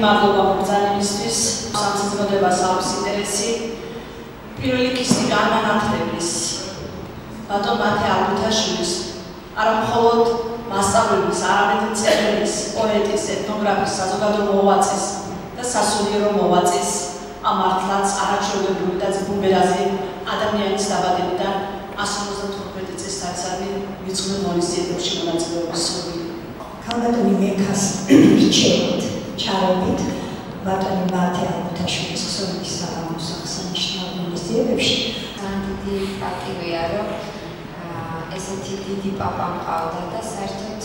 მადლობა მოგზაურისთვის სამწუხაროდ აქვს ინტერესი. პირველი კისი განანათლების. ბატონ მათე ალბუთაშვილის არა მხოლოდ მასწავლებლის, არამედ წერლის, პოეტის, ეთნოგრაფის, საზოგადო მოღვაწის და სასულიერო მოღვაწის ამ მართლაც არაჩვეულებრივი და ძბუნბერაზე ადამიანის დაბადებიდან 152 წესთანავე ვიწყნო მონისტიებში მონაწილეობის სურვილი. ქალბატონი მექას რჩევით, ჩარებით. ბატონი მათე ალბუთაშვილის ხსოვნის საღამოს აღსანიშნავ მონისტიებში ძალიან დიდი პატივია რომ ესეთი დიდი პაპა მყავდა და საერთოდ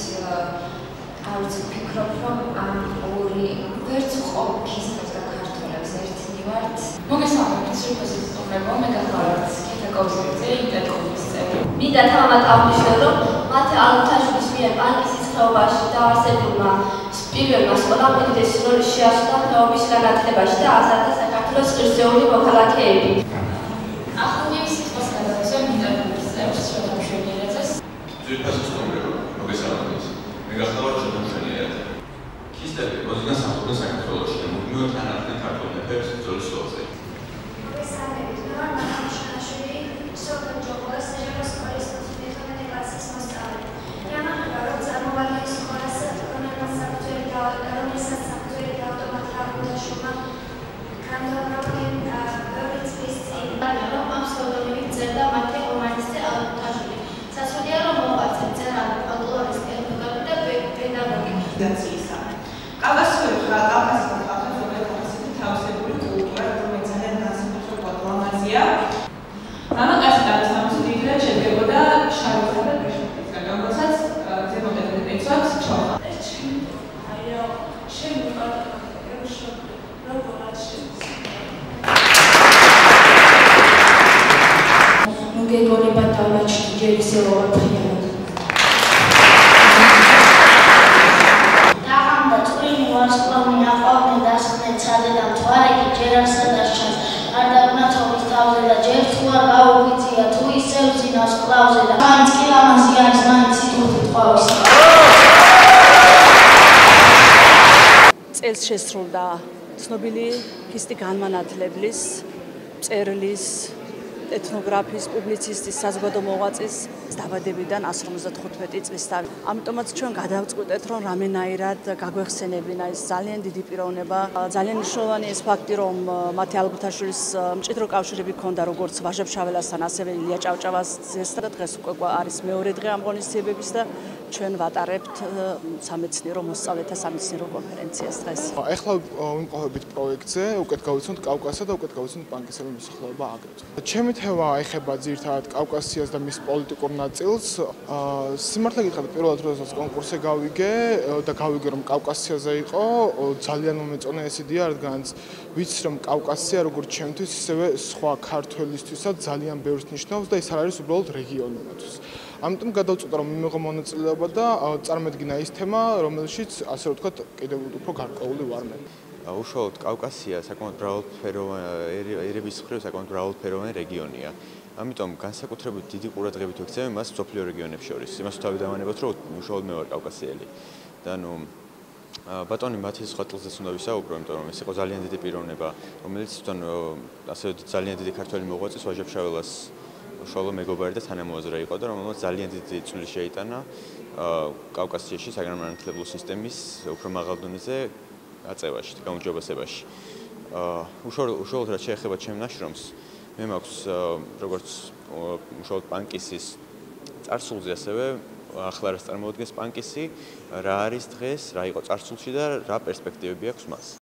არ ვიცი ფიქრობ რომ ამ ორი ვერც ყოფის და ქართულებს ერთნივართ მოგესალმებით სრულფასი სტუმრებო მე გახლავართ კეთა კოუსერზე ინტერკომის წევრი. მინდა თავად აღნიშნო რომ მათე ალთაშვილის მიერ პანკისის ხეობაში დაარსებულმა პირველმა სკოლამ უდიდესი როლი შეასრულა ხეობის განათლებაში და აზარდა საქართველოს ღირსეული მოქალაქეები ძირფას სტუმრებო, მოგესალმებით. მე გახლავართ შემოშენი ერთ. ქისტები, მოძნა საფუძველ საქართველოში მუდმივად თანახმდა ქართულ მეფებს ბრძოლის სულზე. პედაგოგი. დაცისა. კავკასიური კავკასიური ხალხური კავკასიური თავისებური კულტურა, რომელიც ძალიან განსაკუთრებულად ლამაზია. მამაკაცი გადასამოსი დიდრად შედგებოდა შარითა და ბეშკეთისგან, რომელსაც ზემოდან ეცვათ ჩოხა. აიო, შენ მიყვარდა ეუშო როგორ მოგეგონება დავაჩი ჯერ ისე ვაფრიანად თავზე და ჯერ თუ არ გაუგვიწია თუ ისევ ზინავს კლავზე და მაინც კი ლამაზი არის მაინც სიტყვით ტყავის წელს შესრულდა ცნობილი ქისტი განმანათლებლის წერლის ეთნოგრაფის, პუბლიცისტის, საზოგადო მოღვაწის დაბადებიდან 155 წლის თავი. ამიტომაც ჩვენ გადავწყვეტეთ, რომ რამენაირად გაგვეხსენებინა ეს ძალიან დიდი პიროვნება. ძალიან მნიშვნელოვანი ეს ფაქტი, რომ მათე ალბუთაშვილის მჭიდრო კავშირები ჰქონდა როგორც ვაჟებშაველასთან, ასევე ილია ჭავჭავაძესთან და დღეს უკვე არის მეორე დღე ამ ღონისძიებების და ჩვენ ვატარებთ სამეცნიერო მოსწავლეთა სამეცნიერო კონფერენციას დღეს. ახლა ვიმყოფებით პროექტზე, უკეთ გავიცნობთ კავკასია და უკეთ გავიცნობთ პანკისების მოსახლეობა აგრეთვე. ჩემი თემა ეხება ძირთადად კავკასიას და მის პოლიტიკურ ნაწილს. სიმართლე გითხრათ, პირველად როდესაც კონკურსზე გავიგე და გავიგე რომ კავკასიაზე იყო, ძალიან მომეწონა ეს იდეა, რადგანაც ვიცი რომ კავკასია როგორც ჩემთვის, ისევე სხვა ქართველისთვისაც ძალიან ბევრს ნიშნავს და ეს არ არის უბრალოდ რეგიონი მათთვის. ამიტომ გადავწყვიტე რომ მიმეღო მონაწილეობა და წარმედგინა ის თემა, რომელშიც ასე ვთქვათ, კიდევ უფრო გარკვეული ვარ მე. უშუალოდ კავკასია საკმაოდ მრავალფეროვანი ერების მხრივ საკმაოდ მრავალფეროვანი რეგიონია. ამიტომ განსაკუთრებით დიდი ყურადღებით ვექცევი მას სოფლიო რეგიონებს შორის. იმას თავი დავანებოთ, რომ უშუალოდ მე ვარ კავკასიელი. და ნუ ბატონი მათის ხატლზეც უნდა ვისაუბრო, იმიტომ რომ ეს იყო ძალიან დიდი პიროვნება, რომელიც თვითონ ასე ძალიან დიდი ქართველი მოღვაწის ვაჟებშაველას უშუალო მეგობარი და თანამოაზრე იყო და რომელმაც ძალიან დიდი წვლილი შეიტანა კავკასიაში საგანმანათლებლო სისტემის უფრო მაღალ დონეზე აწევაში, გაუმჯობესებაში. აა უშუალოდ რაც შეეხება ჩემ ნაშრომს, მე მაქვს როგორც უშუალოდ პანკისის წარსულზე ასევე ახლა რას წარმოადგენს პანკისი, რა არის დღეს, რა იყო წარსულში და რა პერსპექტივები აქვს მას.